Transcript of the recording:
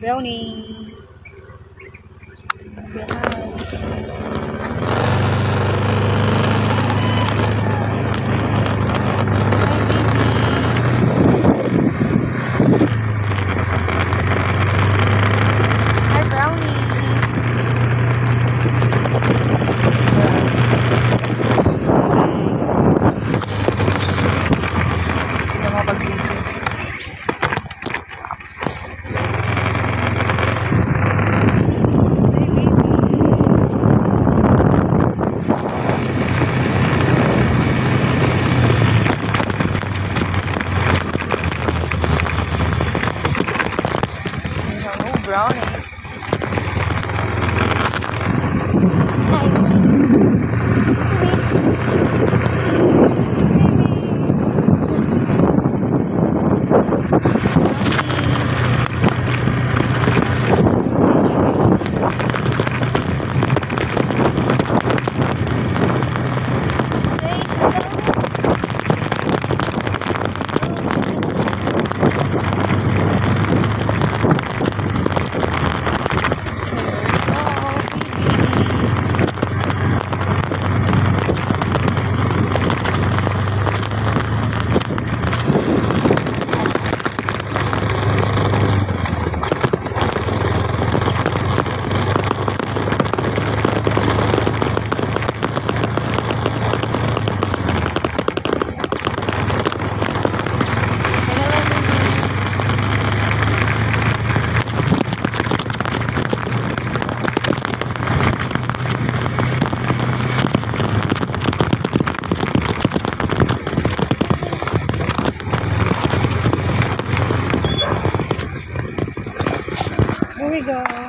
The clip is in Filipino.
Brownie. Say. brown. Here we go.